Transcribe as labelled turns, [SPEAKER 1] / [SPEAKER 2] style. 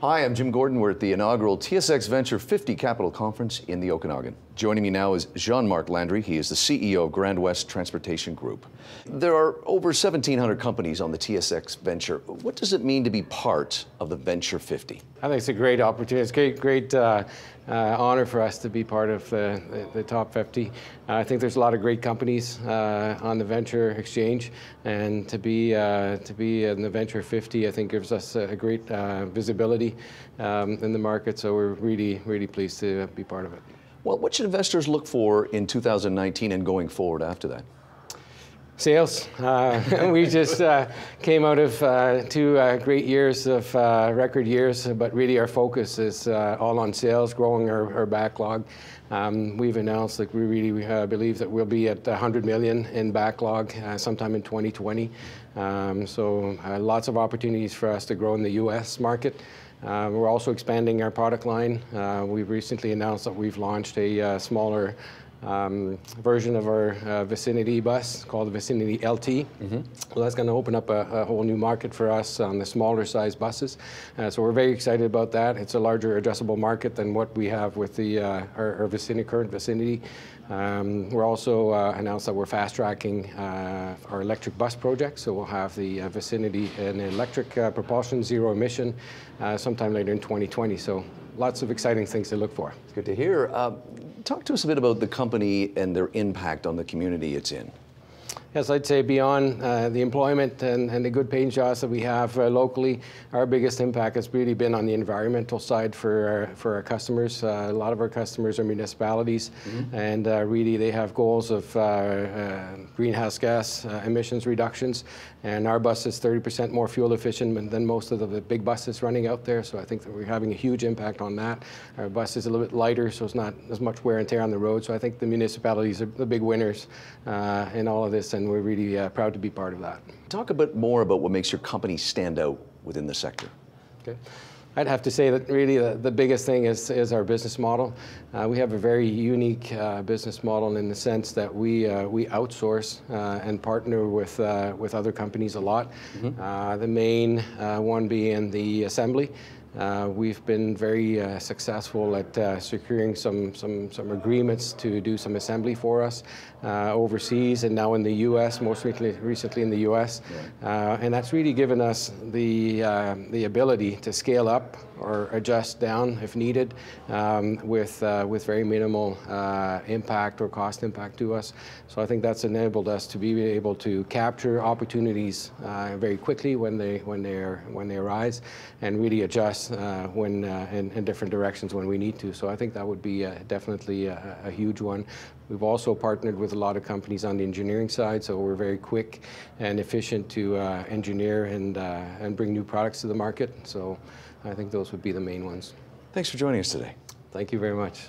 [SPEAKER 1] Hi, I'm Jim Gordon. We're at the inaugural TSX Venture 50 Capital Conference in the Okanagan. Joining me now is Jean-Marc Landry. He is the CEO of Grande West Transportation Group. There are over 1,700 companies on the TSX Venture. What does it mean to be part of the Venture 50?
[SPEAKER 2] I think it's a great opportunity. It's a great, great uh, uh, honor for us to be part of the, the, the top 50. Uh, I think there's a lot of great companies uh, on the Venture Exchange, and to be uh, to be in the Venture 50, I think gives us a great uh, visibility um, in the market. So we're really, really pleased to be part of it.
[SPEAKER 1] Well, what should investors look for in 2019 and going forward after that?
[SPEAKER 2] Sales. Uh, we just uh, came out of uh, two uh, great years of uh, record years, but really our focus is uh, all on sales, growing our, our backlog. Um, we've announced that we really believe that we'll be at 100 million in backlog sometime in 2020. Um, so lots of opportunities for us to grow in the U.S. market. Uh, we're also expanding our product line. Uh, we've recently announced that we've launched a uh, smaller um, version of our uh, Vicinity bus called the Vicinity LT. Mm -hmm. So that's going to open up a, a, whole new market for us on the smaller size buses. Uh, so we're very excited about that. It's a larger addressable market than what we have with the uh, our, our vicinity, current Vicinity. Um, we're also uh, announced that we're fast tracking uh, our electric bus project, so we'll have the uh, vicinity in electric uh, propulsion, zero emission, uh, sometime later in 2020. So lots of exciting things to look for.
[SPEAKER 1] It's good to hear. Uh, talk to us a bit about the company and their impact on the community it's in.
[SPEAKER 2] Yes, I'd say beyond uh, the employment and, and, the good paying jobs that we have uh, locally, our biggest impact has really been on the environmental side for our, for our customers. Uh, a lot of our customers are municipalities, mm -hmm. and uh, really they have goals of uh, uh, greenhouse gas emissions reductions. And our bus is 30% more fuel efficient than most of the big buses running out there. So I think that we're having a huge impact on that. Our bus is a little bit lighter, so it's not as much wear and tear on the road. So I think the municipalities are the big winners in all of this and we're really uh, proud to be part of that.
[SPEAKER 1] Talk a bit more about what makes your company stand out within the sector.
[SPEAKER 2] Okay. I'd have to say that really the, the biggest thing is, is our business model. Uh, we have a very unique uh, business model in the sense that we, uh, we outsource uh, and partner with, uh, with other companies a lot. Mm -hmm. the main one being the assembly. Uh, we've been very uh, successful at uh, securing some, some, some agreements to do some assembly for us uh, overseas and now in the U.S., most recently, recently in the U.S. Uh, and that's really given us the, uh, the ability to scale up or adjust down if needed um, with, with very minimal impact or cost impact to us. So I think that's enabled us to be able to capture opportunities very quickly when they, when, they are, when they arise and really adjust uh, when uh, in, in, different directions when we need to. So I think that would be uh, definitely a, a, huge one. We've also partnered with a lot of companies on the engineering side, so we're very quick and efficient to uh, engineer and, uh, and bring new products to the market. So I think those would be the main ones.
[SPEAKER 1] Thanks for joining us today.
[SPEAKER 2] Thank you very much.